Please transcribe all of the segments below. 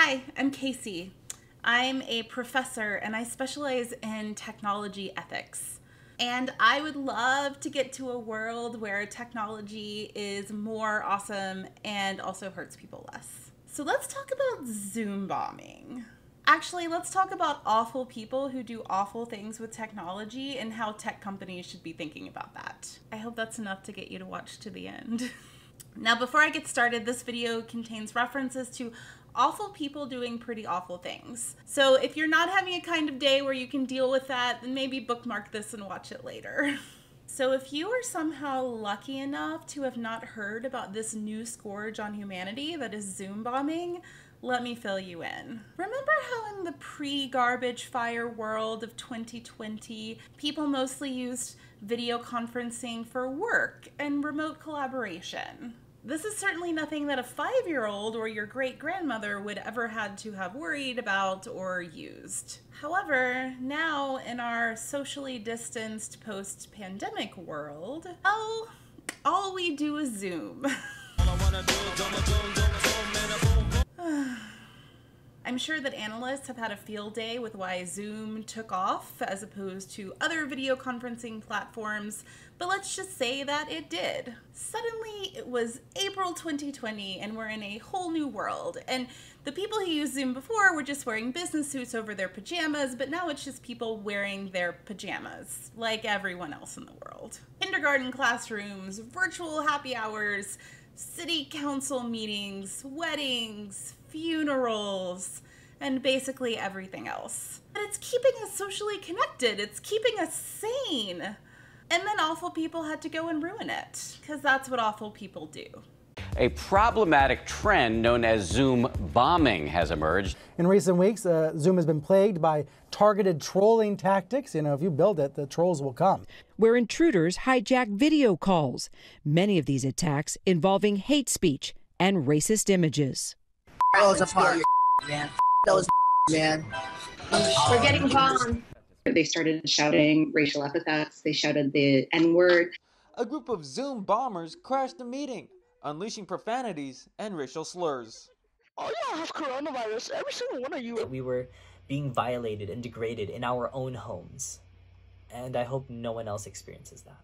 Hi, I'm Casey. I'm a professor and I specialize in technology ethics. And I would love to get to a world where technology is more awesome and also hurts people less. So let's talk about Zoom bombing. Actually, let's talk about awful people who do awful things with technology and how tech companies should be thinking about that. I hope that's enough to get you to watch to the end. now, before I get started, this video contains references to awful people doing pretty awful things. So if you're not having a kind of day where you can deal with that, then maybe bookmark this and watch it later. So, if you are somehow lucky enough to have not heard about this new scourge on humanity that is Zoom bombing, let me fill you in. Remember how, in the pre garbage fire world of 2020, people mostly used video conferencing for work and remote collaboration? This is certainly nothing that a five year old or your great grandmother would ever had to have worried about or used. However, now in our socially distanced post pandemic world, oh, all we do is Zoom. I'm sure that analysts have had a field day with why Zoom took off as opposed to other video conferencing platforms, but let's just say that it did. Suddenly, it was April 2020 and we're in a whole new world. And the people who used Zoom before were just wearing business suits over their pajamas, but now it's just people wearing their pajamas, like everyone else in the world. Kindergarten classrooms, virtual happy hours, city council meetings, weddings, funerals, and basically everything else. But it's keeping us socially connected, it's keeping us sane. And then awful people had to go and ruin it, because that's what awful people do. A problematic trend known as Zoom bombing has emerged. In recent weeks, uh, Zoom has been plagued by targeted trolling tactics. You know, if you build it, the trolls will come. Where intruders hijack video calls, many of these attacks involving hate speech and racist images. Those apart, man. Those man. We're getting bombed. They started shouting racial epithets. They shouted the N word. A group of Zoom bombers crashed the meeting, unleashing profanities and racial slurs. Oh, y'all have coronavirus. Every single one of you. We were being violated and degraded in our own homes. And I hope no one else experiences that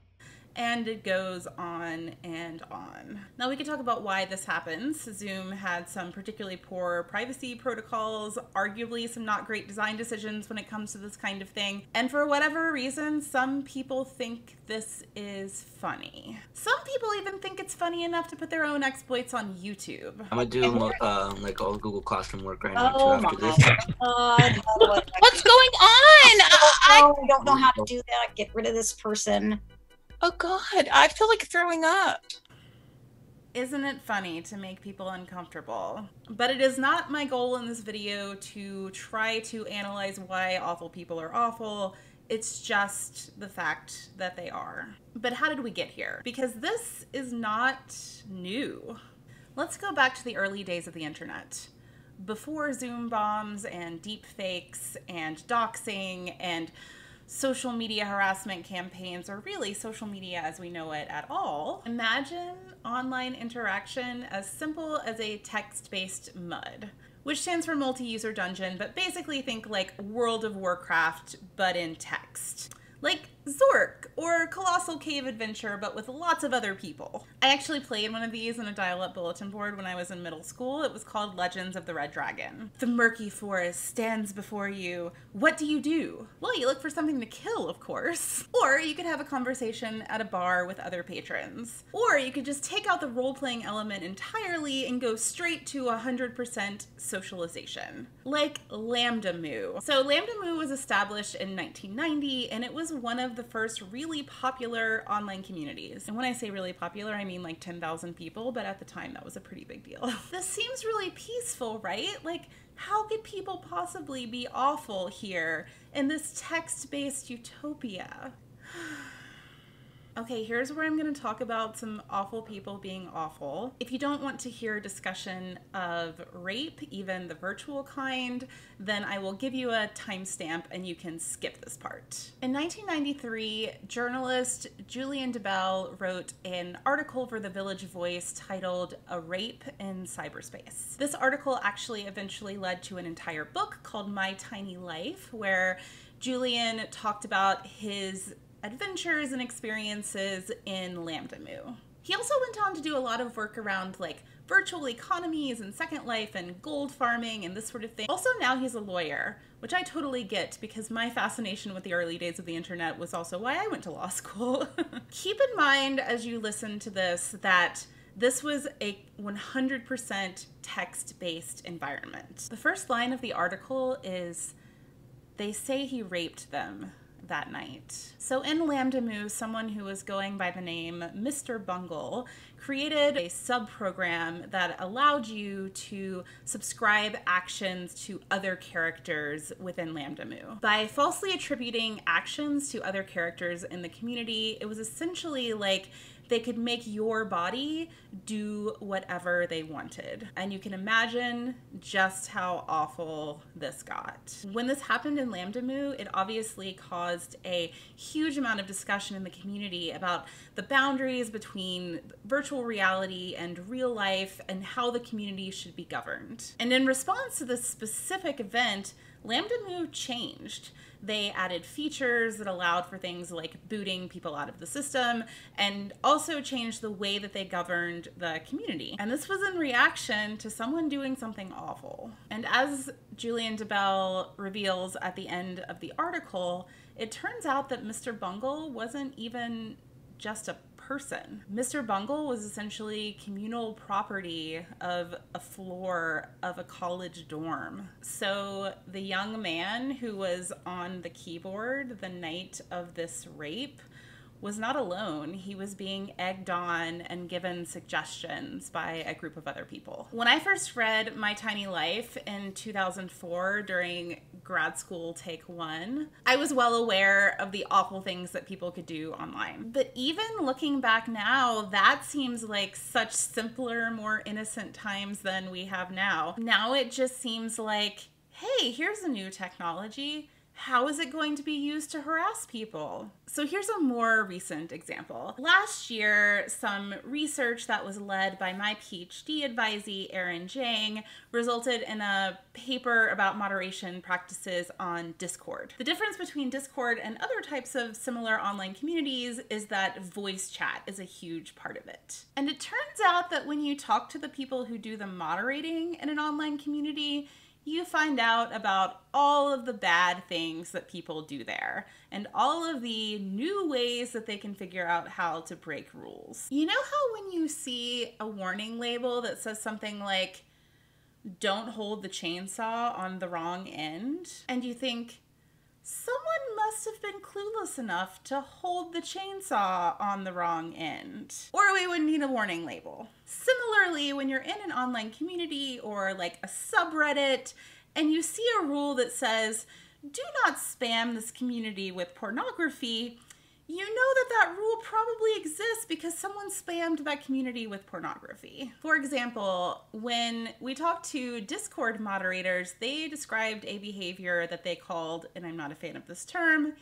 and it goes on and on. Now, we could talk about why this happens. Zoom had some particularly poor privacy protocols, arguably some not great design decisions when it comes to this kind of thing. And for whatever reason, some people think this is funny. Some people even think it's funny enough to put their own exploits on YouTube. I'm gonna do uh, like all Google Classroom work right now oh after this. What's going on? I don't know how to do that. Get rid of this person. Oh god, I feel like throwing up. Isn't it funny to make people uncomfortable? But it is not my goal in this video to try to analyze why awful people are awful. It's just the fact that they are. But how did we get here? Because this is not new. Let's go back to the early days of the internet. Before Zoom bombs and deep fakes and doxing and social media harassment campaigns, or really social media as we know it at all, imagine online interaction as simple as a text based MUD, which stands for multi user dungeon, but basically think like World of Warcraft, but in text. Like Zork or Colossal Cave Adventure, but with lots of other people. I actually played one of these in a dial up bulletin board when I was in middle school. It was called Legends of the Red Dragon. The murky forest stands before you. What do you do? Well, you look for something to kill, of course. Or you could have a conversation at a bar with other patrons. Or you could just take out the role playing element entirely and go straight to 100% socialization. Like LambdaMOO. So, Lambda Moo was established in 1990 and it was one of the first really popular online communities. And when I say really popular, I mean like 10,000 people, but at the time that was a pretty big deal. this seems really peaceful, right? Like, how could people possibly be awful here in this text based utopia? Okay, here's where I'm going to talk about some awful people being awful. If you don't want to hear discussion of rape, even the virtual kind, then I will give you a timestamp and you can skip this part. In 1993, journalist Julian Dibbell wrote an article for the Village Voice titled A Rape in Cyberspace. This article actually eventually led to an entire book called My Tiny Life, where Julian talked about his adventures and experiences in LambdaMOO. He also went on to do a lot of work around like virtual economies and Second Life and gold farming and this sort of thing. Also, now he's a lawyer, which I totally get because my fascination with the early days of the internet was also why I went to law school. Keep in mind as you listen to this that this was a 100% text based environment. The first line of the article is They say he raped them that night. So in LambdaMOO, someone who was going by the name Mr. Bungle created a sub program that allowed you to subscribe actions to other characters within LambdaMOO. By falsely attributing actions to other characters in the community, it was essentially like they could make your body do whatever they wanted. And you can imagine just how awful this got. When this happened in LambdaMOO, it obviously caused a huge amount of discussion in the community about the boundaries between virtual reality and real life and how the community should be governed. And in response to this specific event, Lambda Mu changed. They added features that allowed for things like booting people out of the system and also changed the way that they governed the community. And this was in reaction to someone doing something awful. And as Julian Dibbell reveals at the end of the article, it turns out that Mr. Bungle wasn't even just a person. Mr. Bungle was essentially communal property of a floor of a college dorm. So the young man who was on the keyboard the night of this rape was not alone. He was being egged on and given suggestions by a group of other people. When I first read My Tiny Life in 2004 during grad school take one, I was well aware of the awful things that people could do online. But even looking back now, that seems like such simpler, more innocent times than we have now. Now it just seems like, hey, here's a new technology how is it going to be used to harass people? So here's a more recent example. Last year, some research that was led by my PhD advisee, Aaron Jiang, resulted in a paper about moderation practices on Discord. The difference between Discord and other types of similar online communities is that voice chat is a huge part of it. And it turns out that when you talk to the people who do the moderating in an online community, you find out about all of the bad things that people do there and all of the new ways that they can figure out how to break rules. You know how when you see a warning label that says something like, don't hold the chainsaw on the wrong end, and you think, Someone must have been clueless enough to hold the chainsaw on the wrong end. Or we would need a warning label. Similarly, when you're in an online community or like a subreddit and you see a rule that says, do not spam this community with pornography, you know that that rule probably exists because someone spammed that community with pornography. For example, when we talked to Discord moderators, they described a behavior that they called, and I'm not a fan of this term,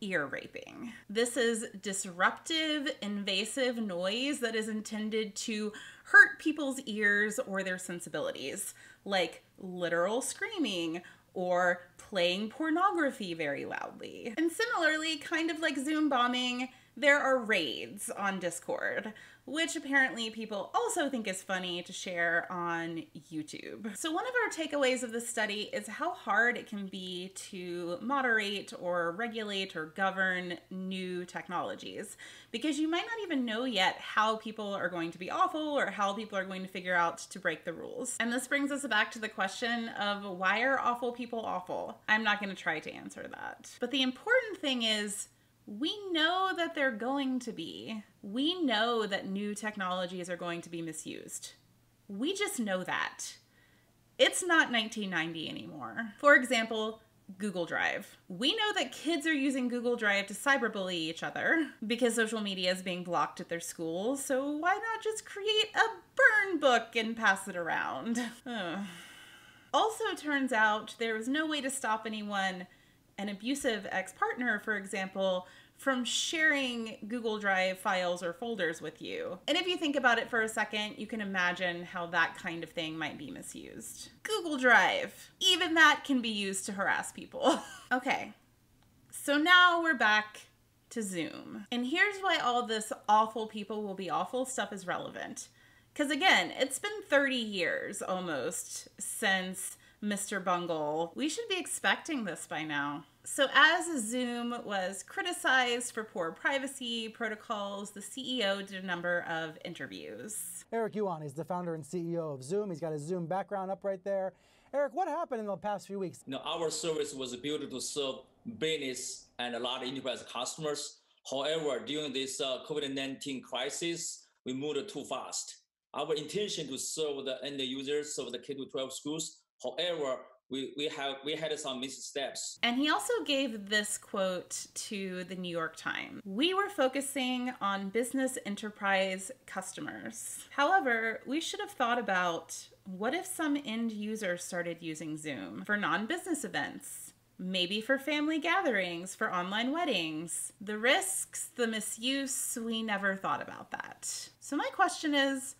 ear raping. This is disruptive, invasive noise that is intended to hurt people's ears or their sensibilities, like literal screaming or playing pornography very loudly. And similarly, kind of like Zoom bombing, there are raids on Discord, which apparently people also think is funny to share on YouTube. So, one of our takeaways of this study is how hard it can be to moderate or regulate or govern new technologies because you might not even know yet how people are going to be awful or how people are going to figure out to break the rules. And this brings us back to the question of why are awful people awful? I'm not going to try to answer that. But the important thing is, we know that they're going to be. We know that new technologies are going to be misused. We just know that. It's not 1990 anymore. For example, Google Drive. We know that kids are using Google Drive to cyberbully each other because social media is being blocked at their schools, so why not just create a burn book and pass it around? also, turns out there was no way to stop anyone, an abusive ex partner, for example, from sharing Google Drive files or folders with you. And if you think about it for a second, you can imagine how that kind of thing might be misused. Google Drive, even that can be used to harass people. okay, so now we're back to Zoom. And here's why all this awful people will be awful stuff is relevant. Because again, it's been 30 years almost since Mr. Bungle. We should be expecting this by now. So, as Zoom was criticized for poor privacy protocols, the CEO did a number of interviews. Eric Yuan is the founder and CEO of Zoom. He's got his Zoom background up right there. Eric, what happened in the past few weeks? You know, our service was built to serve business and a lot of enterprise customers. However, during this uh, COVID-19 crisis, we moved too fast. Our intention to serve the end users, of the K-12 schools. However, we, we have we had some missteps. And he also gave this quote to the New York Times. We were focusing on business enterprise customers. However, we should have thought about what if some end users started using Zoom for non-business events? Maybe for family gatherings, for online weddings. The risks, the misuse, we never thought about that. So my question is,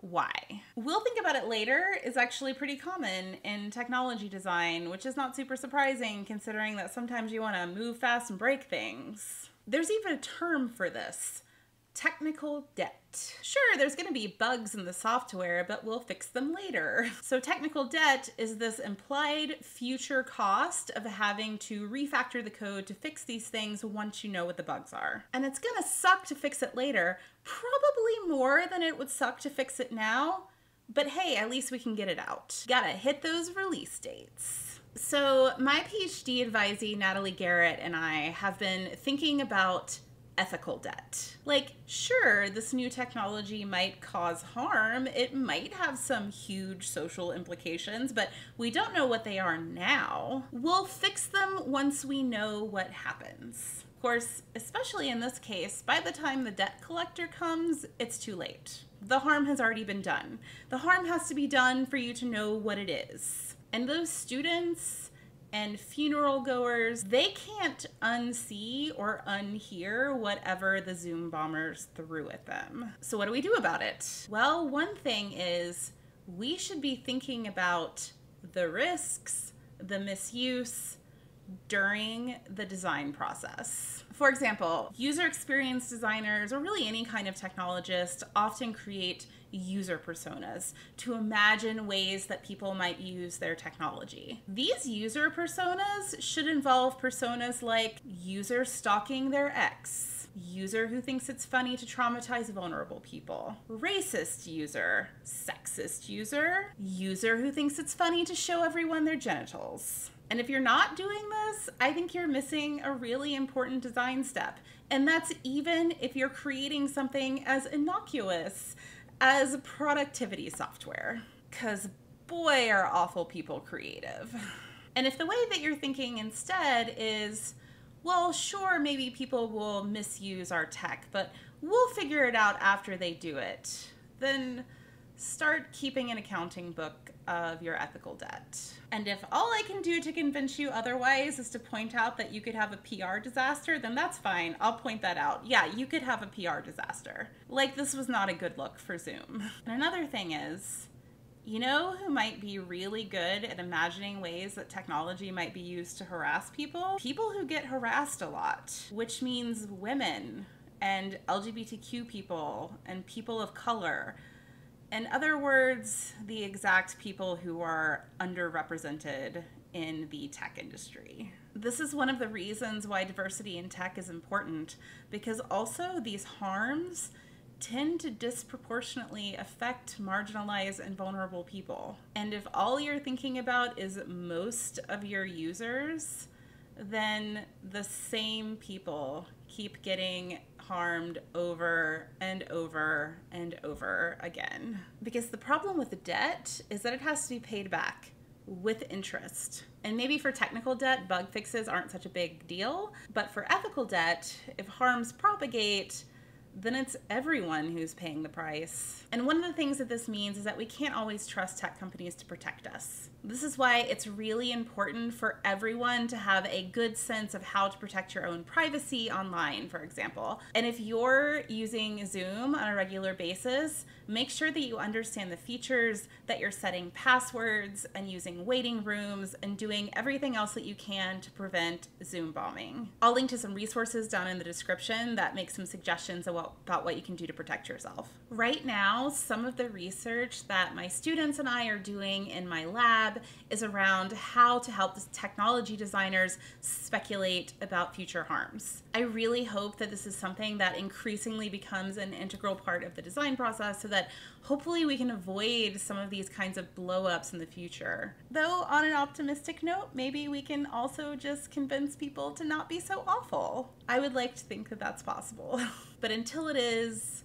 why. We'll think about it later is actually pretty common in technology design, which is not super surprising considering that sometimes you want to move fast and break things. There's even a term for this technical debt. Sure, there's going to be bugs in the software, but we'll fix them later. So, technical debt is this implied future cost of having to refactor the code to fix these things once you know what the bugs are. And it's going to suck to fix it later, probably more than it would suck to fix it now. But hey, at least we can get it out. Gotta hit those release dates. So, my PhD advisee, Natalie Garrett, and I have been thinking about ethical debt. Like, sure, this new technology might cause harm, it might have some huge social implications, but we don't know what they are now. We'll fix them once we know what happens. Of course, especially in this case, by the time the debt collector comes, it's too late. The harm has already been done. The harm has to be done for you to know what it is. And those students, and funeral goers, they can't unsee or unhear whatever the Zoom bombers threw at them. So, what do we do about it? Well, one thing is we should be thinking about the risks, the misuse during the design process. For example, user experience designers, or really any kind of technologist, often create user personas to imagine ways that people might use their technology. These user personas should involve personas like user stalking their ex, user who thinks it's funny to traumatize vulnerable people, racist user, sexist user, user who thinks it's funny to show everyone their genitals. And if you're not doing this, I think you're missing a really important design step. And that's even if you're creating something as innocuous as productivity software. Because boy, are awful people creative. And if the way that you're thinking instead is, well, sure, maybe people will misuse our tech, but we'll figure it out after they do it, then start keeping an accounting book of your ethical debt. And if all I can do to convince you otherwise is to point out that you could have a PR disaster, then that's fine. I'll point that out. Yeah, you could have a PR disaster. Like, this was not a good look for Zoom. And another thing is, you know who might be really good at imagining ways that technology might be used to harass people? People who get harassed a lot, which means women and LGBTQ people and people of color in other words, the exact people who are underrepresented in the tech industry. This is one of the reasons why diversity in tech is important because also these harms tend to disproportionately affect marginalized and vulnerable people. And if all you're thinking about is most of your users, then the same people keep getting harmed over and over and over again. Because the problem with the debt is that it has to be paid back with interest. And maybe for technical debt, bug fixes aren't such a big deal, but for ethical debt, if harms propagate, then it's everyone who's paying the price. And one of the things that this means is that we can't always trust tech companies to protect us. This is why it's really important for everyone to have a good sense of how to protect your own privacy online, for example. And if you're using Zoom on a regular basis, make sure that you understand the features, that you're setting passwords and using waiting rooms and doing everything else that you can to prevent Zoom bombing. I'll link to some resources down in the description that make some suggestions about, about what you can do to protect yourself. Right now, some of the research that my students and I are doing in my lab is around how to help technology designers speculate about future harms. I really hope that this is something that increasingly becomes an integral part of the design process so that hopefully we can avoid some of these kinds of blowups in the future. Though, on an optimistic note, maybe we can also just convince people to not be so awful. I would like to think that that's possible. but until it is,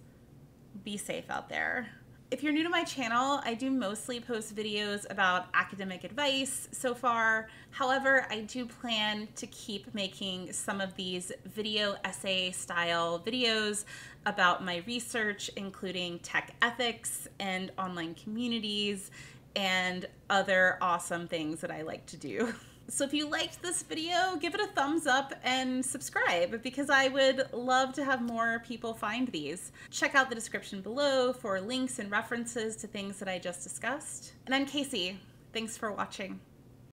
be safe out there. If you're new to my channel, I do mostly post videos about academic advice so far. However, I do plan to keep making some of these video essay style videos about my research, including tech ethics and online communities and other awesome things that I like to do. So if you liked this video, give it a thumbs up and subscribe because I would love to have more people find these. Check out the description below for links and references to things that I just discussed. And I'm Casey. Thanks for watching.